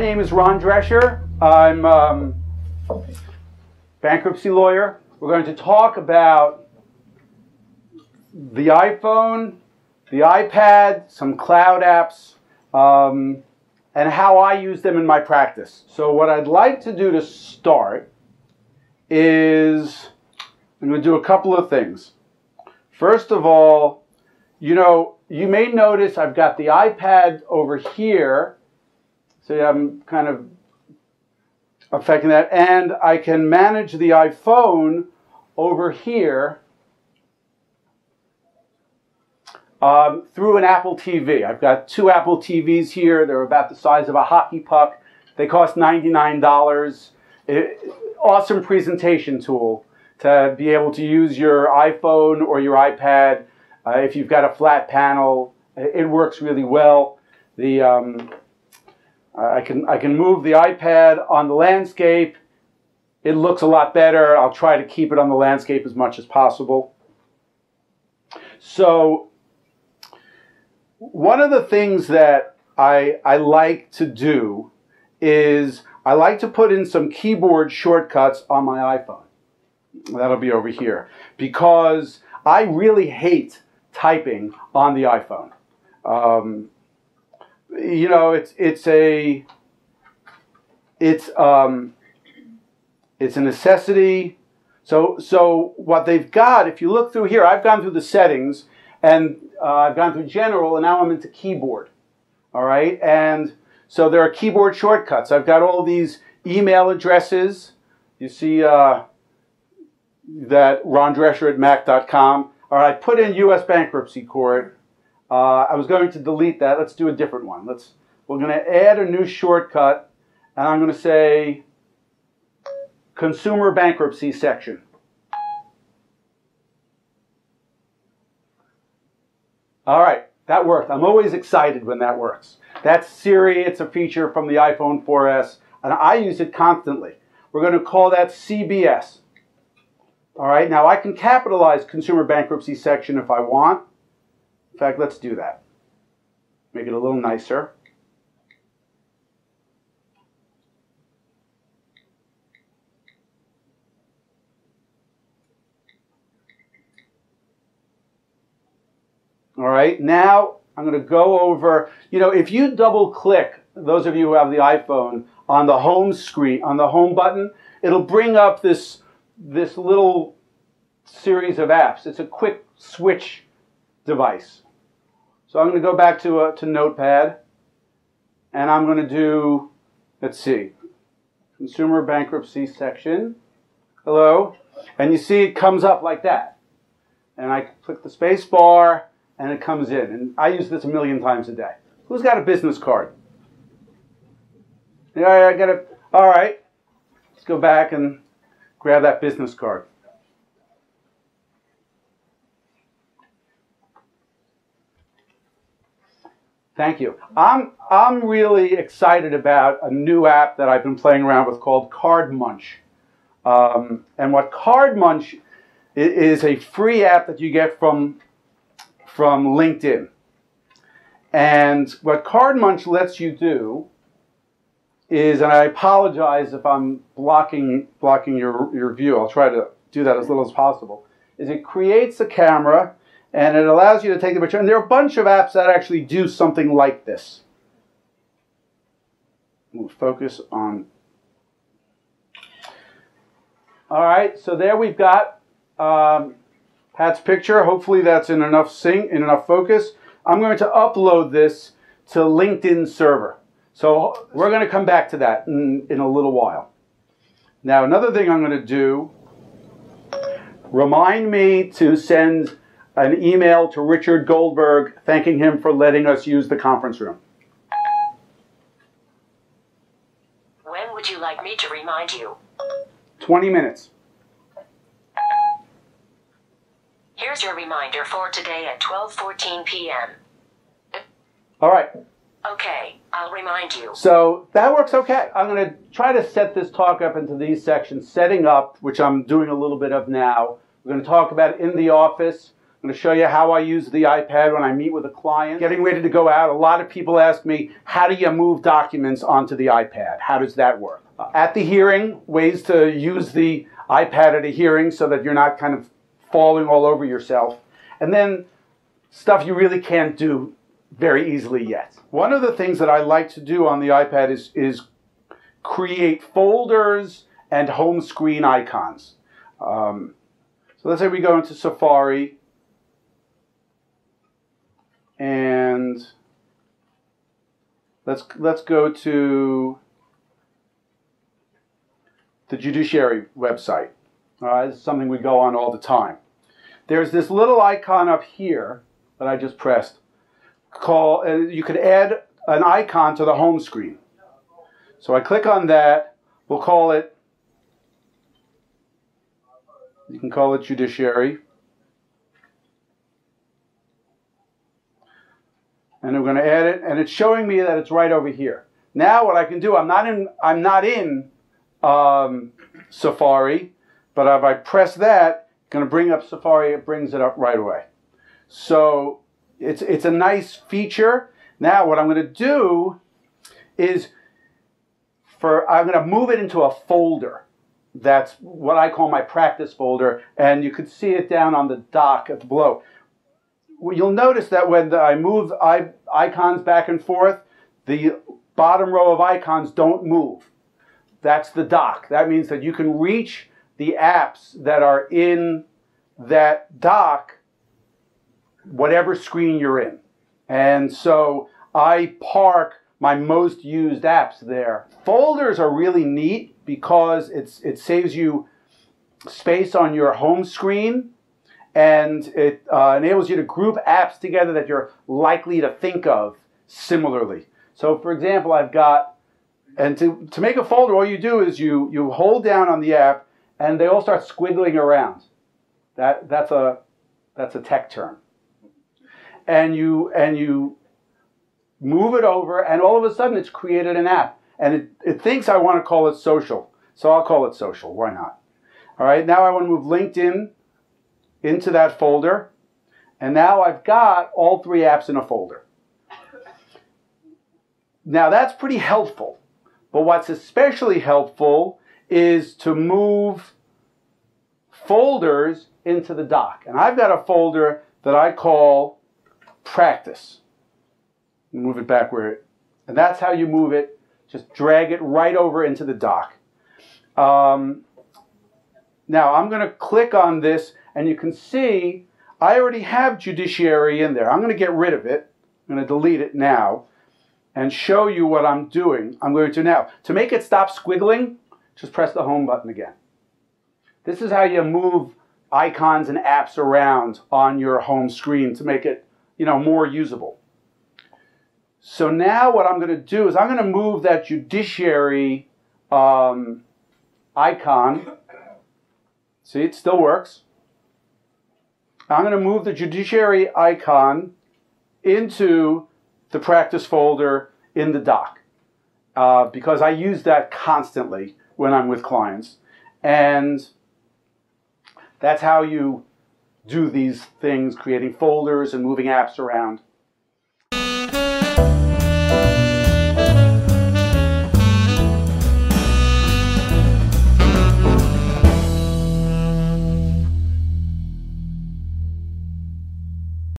my name is Ron Drescher. I'm um, bankruptcy lawyer. We're going to talk about the iPhone, the iPad, some cloud apps, um, and how I use them in my practice. So what I'd like to do to start is I'm going to do a couple of things. First of all, you know, you may notice I've got the iPad over here. So I'm kind of affecting that. And I can manage the iPhone over here um, through an Apple TV. I've got two Apple TVs here. They're about the size of a hockey puck. They cost $99. It, awesome presentation tool to be able to use your iPhone or your iPad. Uh, if you've got a flat panel, it works really well. The um, I can I can move the iPad on the landscape. It looks a lot better. I'll try to keep it on the landscape as much as possible. So one of the things that I, I like to do is I like to put in some keyboard shortcuts on my iPhone. That'll be over here. Because I really hate typing on the iPhone. Um, you know, it's it's a it's um, it's a necessity. So so what they've got, if you look through here, I've gone through the settings and uh, I've gone through general, and now I'm into keyboard. All right, and so there are keyboard shortcuts. I've got all these email addresses. You see uh, that Ron Drescher at Mac.com. All right, put in U.S. bankruptcy court. Uh, I was going to delete that. Let's do a different one. Let's. We're going to add a new shortcut, and I'm going to say consumer bankruptcy section. All right, that worked. I'm always excited when that works. That's Siri. It's a feature from the iPhone 4S, and I use it constantly. We're going to call that CBS. All right, now I can capitalize consumer bankruptcy section if I want. In fact, let's do that. Make it a little nicer. All right, now I'm going to go over, you know, if you double click, those of you who have the iPhone, on the home screen, on the home button, it'll bring up this, this little series of apps. It's a quick switch device. So I'm going to go back to, uh, to Notepad, and I'm going to do, let's see, consumer bankruptcy section. Hello. And you see it comes up like that. And I click the space bar, and it comes in. And I use this a million times a day. Who's got a business card? Yeah, I got it. All right. Let's go back and grab that business card. Thank you. I'm, I'm really excited about a new app that I've been playing around with called CardMunch. Um, and what CardMunch is a free app that you get from, from LinkedIn. And what CardMunch lets you do is, and I apologize if I'm blocking, blocking your, your view, I'll try to do that as little as possible, is it creates a camera and it allows you to take the picture. And there are a bunch of apps that actually do something like this. We'll focus on. All right, so there we've got um, Pat's picture. Hopefully that's in enough sync, in enough focus. I'm going to upload this to LinkedIn server. So we're going to come back to that in, in a little while. Now, another thing I'm going to do, remind me to send an email to Richard Goldberg thanking him for letting us use the conference room. When would you like me to remind you? 20 minutes. Here's your reminder for today at 12:14 p.m. All right. Okay, I'll remind you. So that works okay. I'm going to try to set this talk up into these sections, setting up, which I'm doing a little bit of now. We're going to talk about in the office, I'm going to show you how I use the iPad when I meet with a client. Getting ready to go out, a lot of people ask me, how do you move documents onto the iPad? How does that work? At the hearing, ways to use the iPad at a hearing so that you're not kind of falling all over yourself. And then stuff you really can't do very easily yet. One of the things that I like to do on the iPad is, is create folders and home screen icons. Um, so let's say we go into Safari and let's let's go to the judiciary website. Uh, this is something we go on all the time. There's this little icon up here that I just pressed. Call uh, you could add an icon to the home screen. So I click on that. We'll call it. You can call it judiciary. And I'm going to add it, and it's showing me that it's right over here. Now what I can do, I'm not in, I'm not in um, Safari, but if I press that, it's going to bring up Safari, it brings it up right away. So it's, it's a nice feature. Now what I'm going to do is for, I'm going to move it into a folder. That's what I call my practice folder, and you can see it down on the dock at the below you'll notice that when I move icons back and forth, the bottom row of icons don't move. That's the dock. That means that you can reach the apps that are in that dock, whatever screen you're in. And so I park my most used apps there. Folders are really neat because it's, it saves you space on your home screen and it uh, enables you to group apps together that you're likely to think of similarly. So, for example, I've got, and to, to make a folder, all you do is you, you hold down on the app and they all start squiggling around. That, that's, a, that's a tech term. And you, and you move it over, and all of a sudden it's created an app. And it, it thinks I want to call it social. So I'll call it social. Why not? All right, now I want to move LinkedIn into that folder. And now I've got all three apps in a folder. Now that's pretty helpful. But what's especially helpful is to move folders into the dock. And I've got a folder that I call practice. Move it back where it, and that's how you move it. Just drag it right over into the dock. Um, now I'm going to click on this and you can see I already have judiciary in there. I'm going to get rid of it. I'm going to delete it now and show you what I'm doing. I'm going to now. To make it stop squiggling, just press the home button again. This is how you move icons and apps around on your home screen to make it you know, more usable. So now what I'm going to do is I'm going to move that judiciary um, icon. See, it still works. I'm going to move the judiciary icon into the practice folder in the dock uh, because I use that constantly when I'm with clients. And that's how you do these things, creating folders and moving apps around.